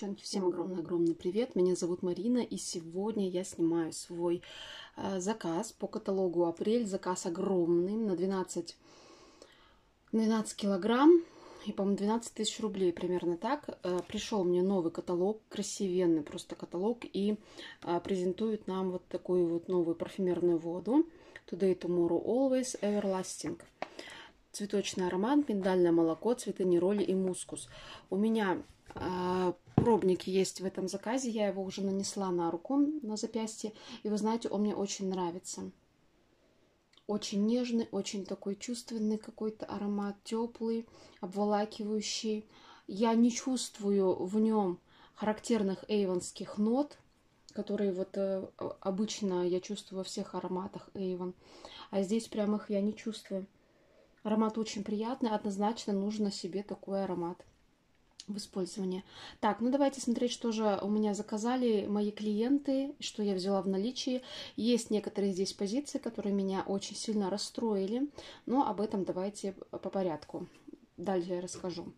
Девчонки, всем огромный-огромный привет. Меня зовут Марина, и сегодня я снимаю свой э, заказ по каталогу апрель. Заказ огромный, на 12, 12 килограмм и, по-моему, 12 тысяч рублей, примерно так. Э, пришел мне новый каталог, красивенный просто каталог, и э, презентует нам вот такую вот новую парфюмерную воду. Today, Tomorrow, Always, Everlasting цветочный аромат, миндальное молоко, цветы нероли и мускус. У меня пробник есть в этом заказе, я его уже нанесла на руку, на запястье, и вы знаете, он мне очень нравится. Очень нежный, очень такой чувственный какой-то аромат, теплый, обволакивающий. Я не чувствую в нем характерных эйвонских нот, которые вот э, обычно я чувствую во всех ароматах Эйвон. А здесь прям их я не чувствую. Аромат очень приятный, однозначно нужно себе такой аромат в использовании. Так, ну давайте смотреть, что же у меня заказали мои клиенты, что я взяла в наличии. Есть некоторые здесь позиции, которые меня очень сильно расстроили, но об этом давайте по порядку. Дальше я расскажу.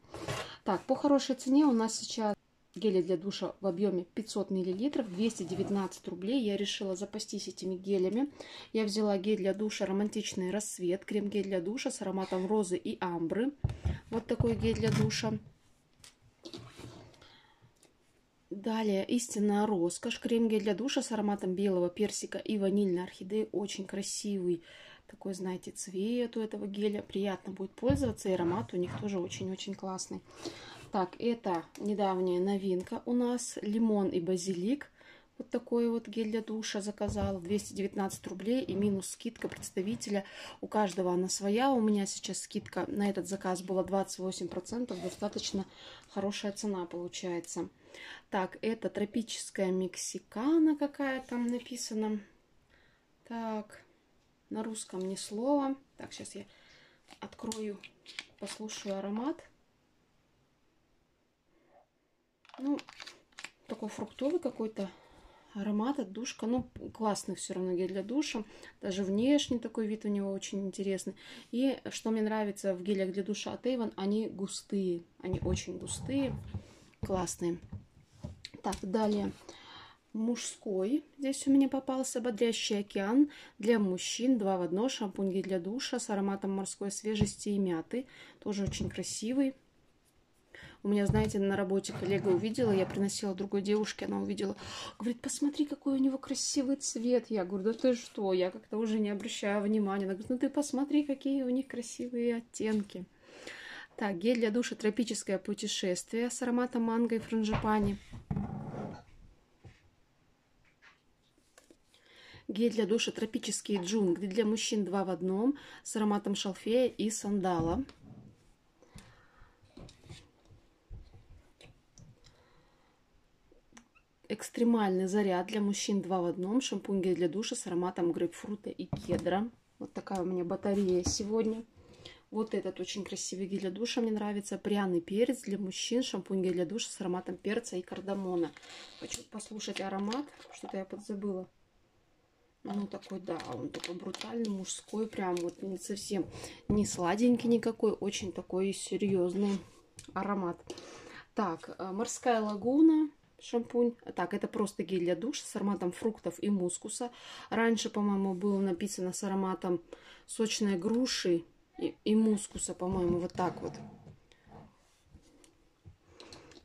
Так, по хорошей цене у нас сейчас гели для душа в объеме 500 мл, 219 рублей. Я решила запастись этими гелями. Я взяла гель для душа романтичный рассвет, крем-гель для душа с ароматом розы и амбры. Вот такой гель для душа. Далее истинная роскошь, крем-гель для душа с ароматом белого персика и ванильной орхидеи. Очень красивый такой, знаете, цвет у этого геля. Приятно будет пользоваться, и аромат у них тоже очень-очень классный. Так, это недавняя новинка у нас. Лимон и базилик. Вот такой вот гель для душа заказала. 219 рублей и минус скидка представителя. У каждого она своя. У меня сейчас скидка на этот заказ была 28%. Достаточно хорошая цена получается. Так, это тропическая мексикана какая там написана. Так, на русском ни слова. Так, сейчас я открою, послушаю аромат. Ну, такой фруктовый какой-то аромат от душка. Ну, классный все равно гель для душа. Даже внешний такой вид у него очень интересный. И что мне нравится в гелях для душа от Avon, они густые. Они очень густые, классные. Так, далее мужской. Здесь у меня попался бодрящий океан для мужчин. Два в одно. Шампунь для душа с ароматом морской свежести и мяты. Тоже очень красивый. У меня, знаете, на работе коллега увидела, я приносила другой девушке, она увидела, говорит, посмотри, какой у него красивый цвет. Я говорю, да ты что, я как-то уже не обращаю внимания. Она говорит, ну ты посмотри, какие у них красивые оттенки. Так, гель для душа «Тропическое путешествие» с ароматом манго и франжипани. Гель для душа «Тропические джунгли» для мужчин два в одном с ароматом шалфея и сандала. Экстремальный заряд для мужчин два в одном. Шампунь для душа с ароматом грейпфрута и кедра. Вот такая у меня батарея сегодня. Вот этот очень красивый гель для душа мне нравится. Пряный перец для мужчин. Шампунь для душа с ароматом перца и кардамона. Хочу послушать аромат. Что-то я подзабыла. Ну, такой, да, он такой брутальный, мужской. Прям вот не совсем не сладенький никакой. Очень такой серьезный аромат. Так, э, морская лагуна шампунь. Так, это просто гель для душа с ароматом фруктов и мускуса. Раньше, по-моему, было написано с ароматом сочной груши и, и мускуса, по-моему, вот так вот.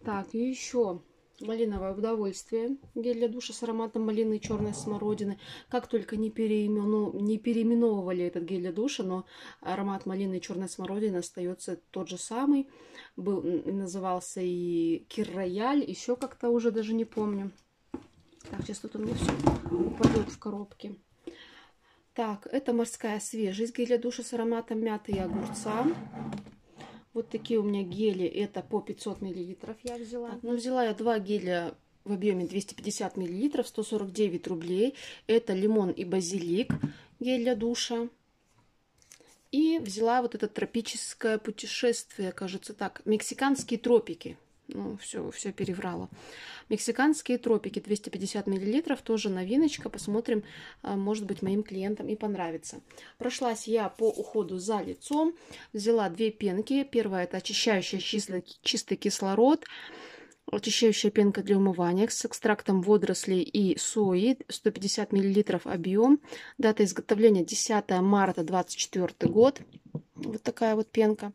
Так, и еще малиновое удовольствие. Гель для душа с ароматом малины и черной смородины. Как только не, переимену... не переименовывали этот гель для душа, но аромат малины и черной смородины остается тот же самый. Был, назывался и Кир Рояль, еще как-то уже даже не помню. Так, сейчас тут у меня все упадет в коробке. Так, это морская свежесть, гель для душа с ароматом мяты и огурца. Вот такие у меня гели, это по 500 миллилитров я взяла. Так, ну, взяла я два геля в объеме 250 миллилитров, 149 рублей. Это лимон и базилик, гель для душа. И взяла вот это тропическое путешествие, кажется так, мексиканские тропики. Ну, все, все переврала. Мексиканские тропики 250 мл, тоже новиночка. Посмотрим, а, может быть, моим клиентам и понравится. Прошлась я по уходу за лицом. Взяла две пенки. Первая это очищающая чистый, чистый кислород. очищающая пенка для умывания с экстрактом водорослей и сои, 150 мл объем. Дата изготовления 10 марта 2024 год. Вот такая вот пенка.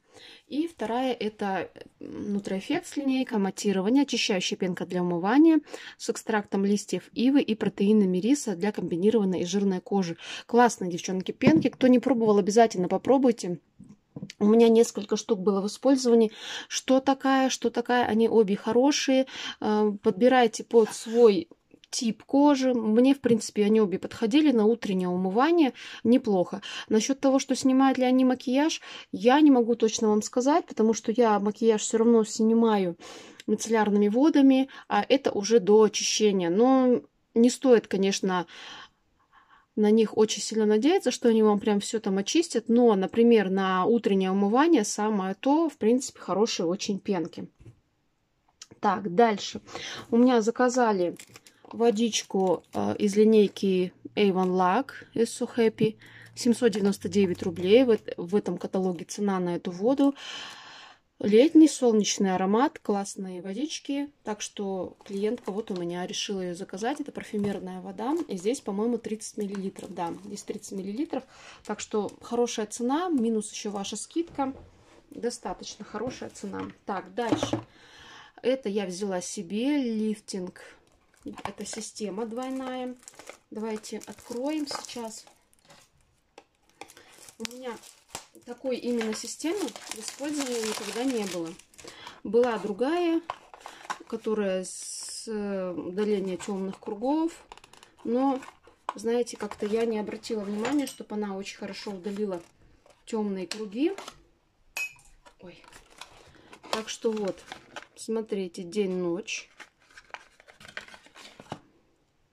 И вторая это Нутроэффект линейка, матирование, очищающая пенка для умывания с экстрактом листьев ивы и протеинами риса для комбинированной и жирной кожи. Классные, девчонки, пенки. Кто не пробовал, обязательно попробуйте. У меня несколько штук было в использовании. Что такая, что такая. Они обе хорошие. Э, подбирайте под свой тип кожи. Мне, в принципе, они обе подходили на утреннее умывание. Неплохо. Насчет того, что снимают ли они макияж, я не могу точно вам сказать, потому что я макияж все равно снимаю мицеллярными водами, а это уже до очищения. Но не стоит, конечно, на них очень сильно надеяться, что они вам прям все там очистят. Но, например, на утреннее умывание самое то, в принципе, хорошие очень пенки. Так, дальше. У меня заказали водичку э, из линейки Avon Lac из So Happy. 799 рублей. В, этом каталоге цена на эту воду. Летний солнечный аромат, классные водички. Так что клиентка вот у меня решила ее заказать. Это парфюмерная вода. И здесь, по-моему, 30 миллилитров. Да, здесь 30 миллилитров. Так что хорошая цена, минус еще ваша скидка. Достаточно хорошая цена. Так, дальше. Это я взяла себе лифтинг это система двойная. Давайте откроем сейчас. У меня такой именно системы в использовании никогда не было. Была другая, которая с э, удаления темных кругов, но, знаете, как-то я не обратила внимания, чтобы она очень хорошо удалила темные круги. Ой. Так что вот, смотрите, день-ночь.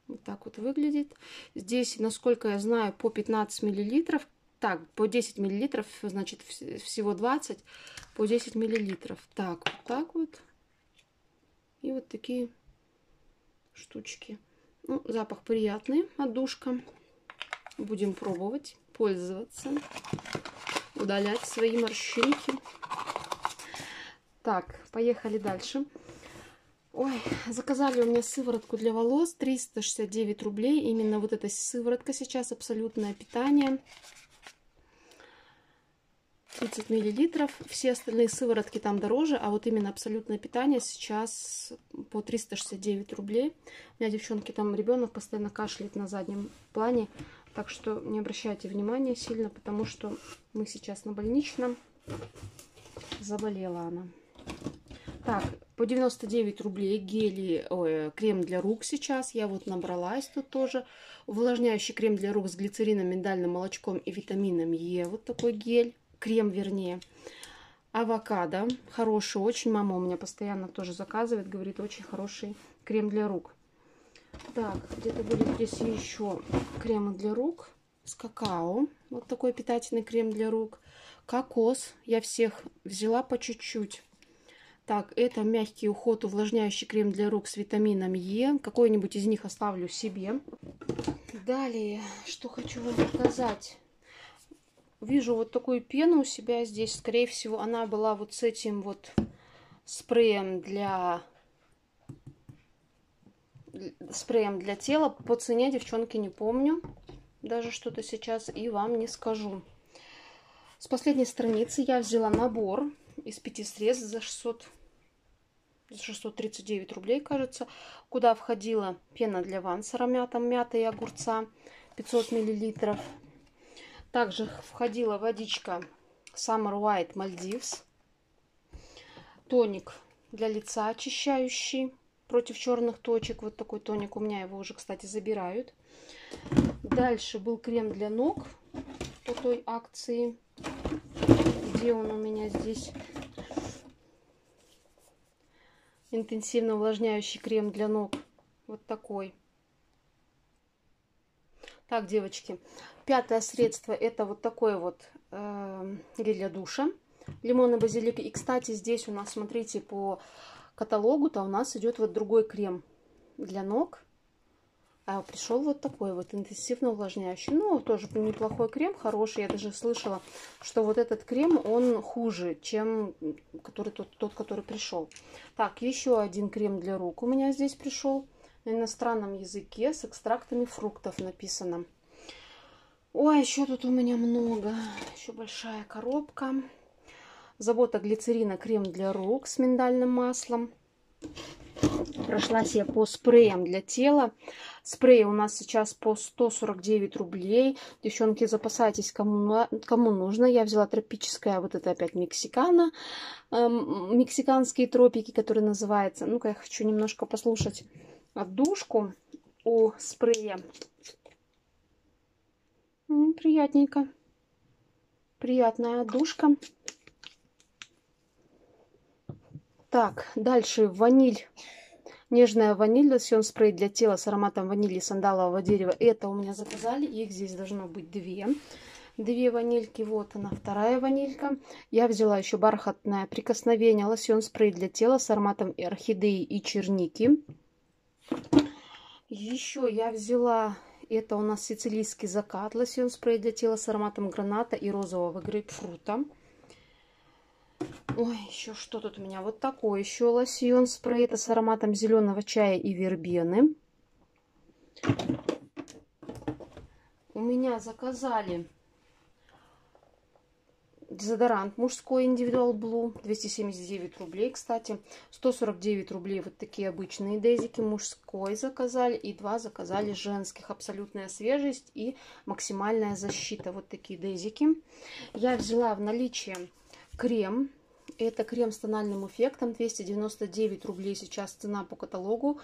Вот так вот выглядит. Здесь, насколько я знаю, по 15 миллилитров. Так, по 10 миллилитров, значит, всего 20. По 10 миллилитров. Так, вот так вот. И вот такие штучки. Ну, запах приятный, отдушка. Будем пробовать, пользоваться, удалять свои морщинки. Так, поехали дальше. Ой, заказали у меня сыворотку для волос, 369 рублей. Именно вот эта сыворотка сейчас, абсолютное питание. 30 миллилитров. Все остальные сыворотки там дороже, а вот именно абсолютное питание сейчас по 369 рублей. У меня, девчонки, там ребенок постоянно кашляет на заднем плане, так что не обращайте внимания сильно, потому что мы сейчас на больничном. Заболела она. Так, по 99 рублей гели, ой, крем для рук сейчас. Я вот набралась тут тоже. Увлажняющий крем для рук с глицерином, миндальным молочком и витамином Е. Вот такой гель. Крем, вернее. Авокадо. Хороший очень. Мама у меня постоянно тоже заказывает. Говорит, очень хороший крем для рук. Так, где-то были здесь еще кремы для рук с какао. Вот такой питательный крем для рук. Кокос. Я всех взяла по чуть-чуть. Так, это мягкий уход, увлажняющий крем для рук с витамином Е. Какой-нибудь из них оставлю себе. Далее, что хочу вам показать. Вижу вот такую пену у себя здесь. Скорее всего, она была вот с этим вот спреем для спреем для тела. По цене, девчонки, не помню. Даже что-то сейчас и вам не скажу. С последней страницы я взяла набор из пяти средств за 600 639 рублей, кажется, куда входила пена для ванн с ароматом мяты и огурца 500 миллилитров. Также входила водичка Summer White Maldives, тоник для лица очищающий против черных точек. Вот такой тоник у меня его уже, кстати, забирают. Дальше был крем для ног по той акции. Где он у меня здесь? Интенсивно увлажняющий крем для ног. Вот такой. Так, девочки, пятое средство это вот такой вот э, гель для душа. Лимон и базилик. И, кстати, здесь у нас, смотрите, по каталогу-то у нас идет вот другой крем для ног. А пришел вот такой вот интенсивно увлажняющий. Ну, тоже неплохой крем, хороший. Я даже слышала, что вот этот крем, он хуже, чем который, тот, тот, который пришел. Так, еще один крем для рук у меня здесь пришел. На иностранном языке с экстрактами фруктов написано. Ой, еще тут у меня много. Еще большая коробка. Забота глицерина крем для рук с миндальным маслом. Прошлась я по спреям для тела. Спреи у нас сейчас по 149 рублей. Девчонки, запасайтесь, кому, кому нужно. Я взяла тропическое, вот это опять мексикана. Эм, мексиканские тропики, которые называются. Ну-ка, я хочу немножко послушать отдушку у спрея. Приятненько. Приятная отдушка. Так, дальше ваниль. Нежная ваниль, лосьон спрей для тела с ароматом ванили сандалового дерева. Это у меня заказали, их здесь должно быть две. Две ванильки, вот она, вторая ванилька. Я взяла еще бархатное прикосновение, лосьон спрей для тела с ароматом орхидеи и черники. Еще я взяла, это у нас сицилийский закат, лосьон спрей для тела с ароматом граната и розового грейпфрута. Ой, еще что тут у меня? Вот такой еще лосьон спрей. Это с ароматом зеленого чая и вербены. У меня заказали дезодорант мужской индивидуал блу 279 рублей кстати 149 рублей вот такие обычные дезики мужской заказали и два заказали женских абсолютная свежесть и максимальная защита вот такие дезики я взяла в наличие крем это крем с тональным эффектом, 299 рублей сейчас цена по каталогу.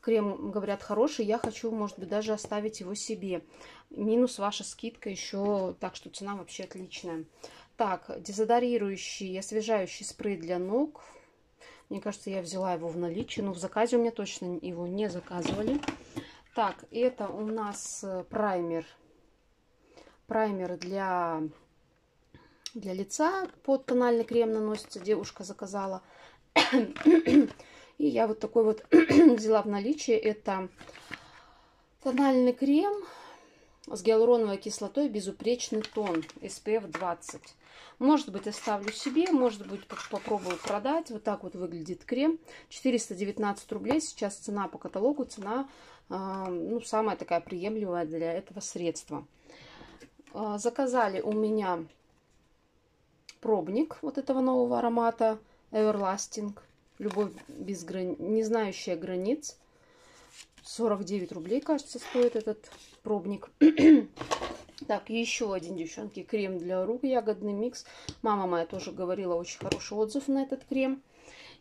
Крем, говорят, хороший, я хочу, может быть, даже оставить его себе. Минус ваша скидка еще, так что цена вообще отличная. Так, дезодорирующий, освежающий спрей для ног. Мне кажется, я взяла его в наличии, но в заказе у меня точно его не заказывали. Так, это у нас праймер. Праймер для для лица под тональный крем наносится. Девушка заказала. И я вот такой вот взяла в наличие. Это тональный крем с гиалуроновой кислотой безупречный тон SPF 20. Может быть, оставлю себе, может быть, попробую продать. Вот так вот выглядит крем. 419 рублей. Сейчас цена по каталогу, цена, а, ну, самая такая приемлемая для этого средства. А, заказали у меня пробник вот этого нового аромата Everlasting. Любовь без грани... не знающая границ. 49 рублей, кажется, стоит этот пробник. так, еще один, девчонки, крем для рук, ягодный микс. Мама моя тоже говорила очень хороший отзыв на этот крем.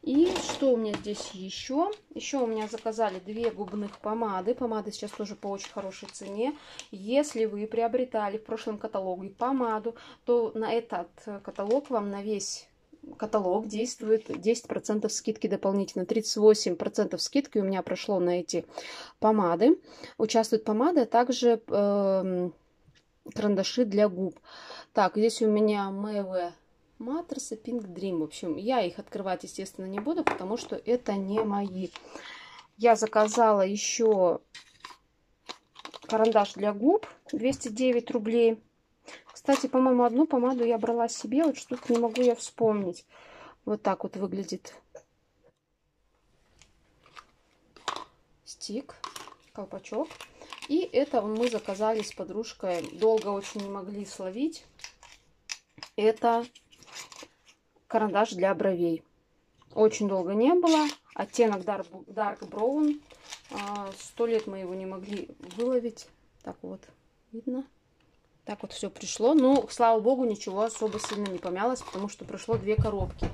И что у меня здесь еще? Еще у меня заказали две губных помады. Помады сейчас тоже по очень хорошей цене. Если вы приобретали в прошлом каталоге помаду, то на этот каталог вам на весь каталог действует 10% скидки дополнительно. 38% скидки у меня прошло на эти помады. Участвует помада, а также э, карандаши для губ. Так, здесь у меня Мэвэ Матрица Pink Dream. В общем, я их открывать, естественно, не буду, потому что это не мои. Я заказала еще карандаш для губ. 209 рублей. Кстати, по-моему, одну помаду я брала себе. Вот что-то не могу я вспомнить. Вот так вот выглядит стик, колпачок. И это мы заказали с подружкой. Долго очень не могли словить. Это карандаш для бровей. Очень долго не было. Оттенок Dark, Dark Brown. А, сто лет мы его не могли выловить. Так вот, видно? Так вот все пришло. Ну, слава богу, ничего особо сильно не помялось, потому что пришло две коробки.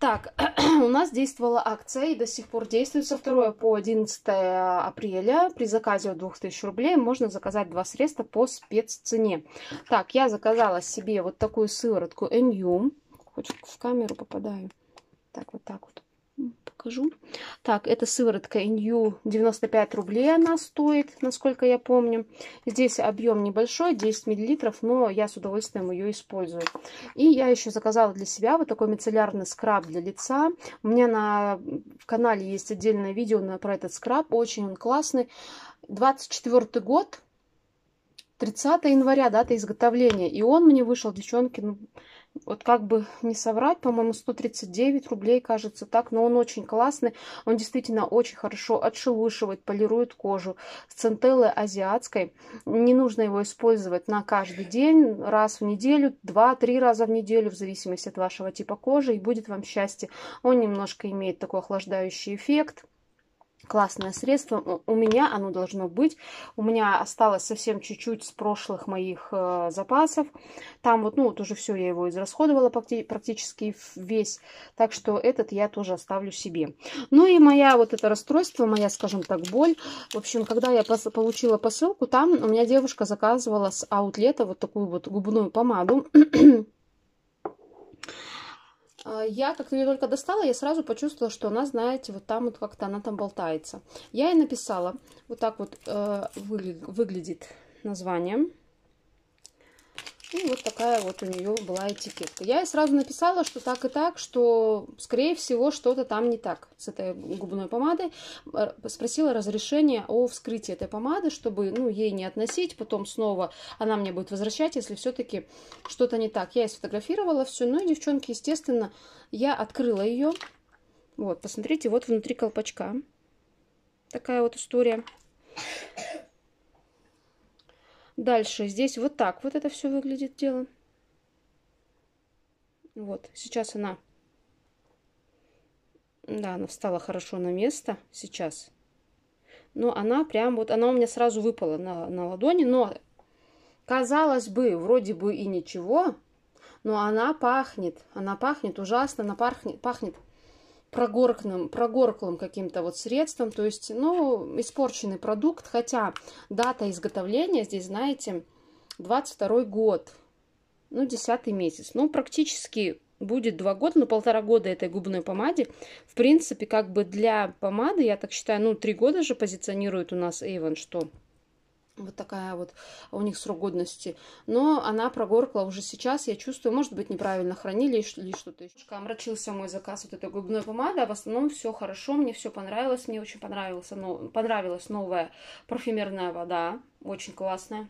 Так, у нас действовала акция и до сих пор действует со 2 по 11 апреля. При заказе от 2000 рублей можно заказать два средства по спеццене. Так, я заказала себе вот такую сыворотку NU хоть в камеру попадаю. Так, вот так вот. покажу. Так, это сыворотка Inyu 95 рублей она стоит, насколько я помню. Здесь объем небольшой, 10 миллилитров, но я с удовольствием ее использую. И я еще заказала для себя вот такой мицеллярный скраб для лица. У меня на канале есть отдельное видео про этот скраб, очень он классный. 24 год, 30 января дата изготовления. И он мне вышел, девчонки, ну, вот как бы не соврать, по-моему, 139 рублей, кажется, так, но он очень классный, он действительно очень хорошо отшелушивает, полирует кожу с центеллой азиатской, не нужно его использовать на каждый день, раз в неделю, два-три раза в неделю, в зависимости от вашего типа кожи, и будет вам счастье. Он немножко имеет такой охлаждающий эффект, классное средство. У меня оно должно быть. У меня осталось совсем чуть-чуть с прошлых моих э, запасов. Там вот, ну, вот уже все, я его израсходовала практически весь. Так что этот я тоже оставлю себе. Ну и моя вот это расстройство, моя, скажем так, боль. В общем, когда я пос получила посылку, там у меня девушка заказывала с аутлета вот такую вот губную помаду. А, я, как ее только достала, я сразу почувствовала, что она, знаете, вот там вот как-то она там болтается. Я ей написала, вот так вот э, выглядит название. И вот такая вот у нее была этикетка. Я ей сразу написала, что так и так, что, скорее всего, что-то там не так с этой губной помадой. Спросила разрешение о вскрытии этой помады, чтобы, ну, ей не относить. Потом снова она мне будет возвращать, если все-таки что-то не так. Я ей сфотографировала все. Ну и, девчонки, естественно, я открыла ее. Вот, посмотрите, вот внутри колпачка. Такая вот история. Дальше здесь вот так вот это все выглядит дело. Вот, сейчас она... Да, она встала хорошо на место сейчас. Но она прям вот, она у меня сразу выпала на, на ладони. Но, казалось бы, вроде бы и ничего. Но она пахнет, она пахнет ужасно, она пахнет, пахнет прогорклым, прогорклым каким-то вот средством, то есть, ну, испорченный продукт, хотя дата изготовления здесь, знаете, 22 год, ну, 10 месяц, ну, практически будет два года, ну, полтора года этой губной помаде. В принципе, как бы для помады, я так считаю, ну, три года же позиционирует у нас Avon, что вот такая вот у них срок годности. Но она прогоркла уже сейчас, я чувствую, может быть, неправильно хранили или что-то еще. Омрачился мой заказ вот этой губной помады, а в основном все хорошо, мне все понравилось, мне очень понравился, но, понравилась новая парфюмерная вода, очень классная.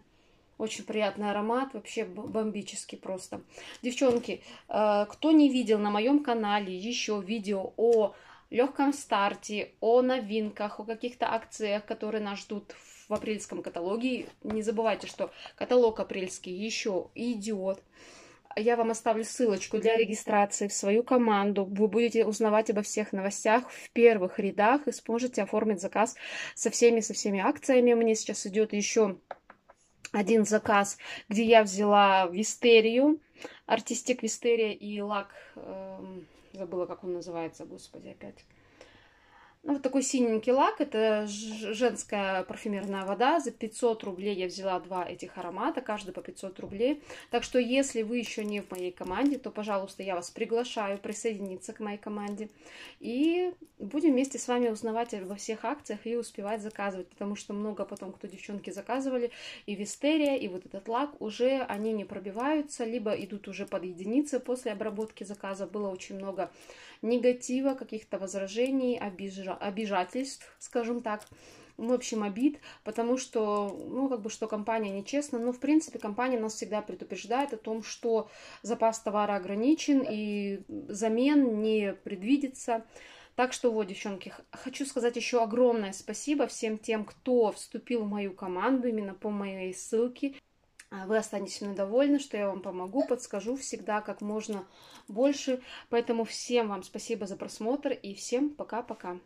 Очень приятный аромат, вообще бомбический просто. Девчонки, э, кто не видел на моем канале еще видео о легком старте, о новинках, о каких-то акциях, которые нас ждут в в апрельском каталоге. Не забывайте, что каталог апрельский еще идет. Я вам оставлю ссылочку для регистрации в свою команду. Вы будете узнавать обо всех новостях в первых рядах и сможете оформить заказ со всеми, со всеми акциями. Мне сейчас идет еще один заказ, где я взяла вистерию, артистик вистерия и лак, э, забыла, как он называется, господи, опять ну, вот такой синенький лак, это женская парфюмерная вода. За 500 рублей я взяла два этих аромата, каждый по 500 рублей. Так что, если вы еще не в моей команде, то, пожалуйста, я вас приглашаю присоединиться к моей команде. И будем вместе с вами узнавать обо всех акциях и успевать заказывать, потому что много потом, кто девчонки заказывали, и Вистерия, и вот этот лак, уже они не пробиваются, либо идут уже под единицы после обработки заказа. Было очень много негатива, каких-то возражений, обижа, обижательств, скажем так, в общем, обид, потому что, ну, как бы, что компания нечестна, но, в принципе, компания нас всегда предупреждает о том, что запас товара ограничен и замен не предвидится. Так что вот, девчонки, хочу сказать еще огромное спасибо всем тем, кто вступил в мою команду именно по моей ссылке. Вы останетесь мной довольны, что я вам помогу, подскажу всегда как можно больше. Поэтому всем вам спасибо за просмотр и всем пока-пока.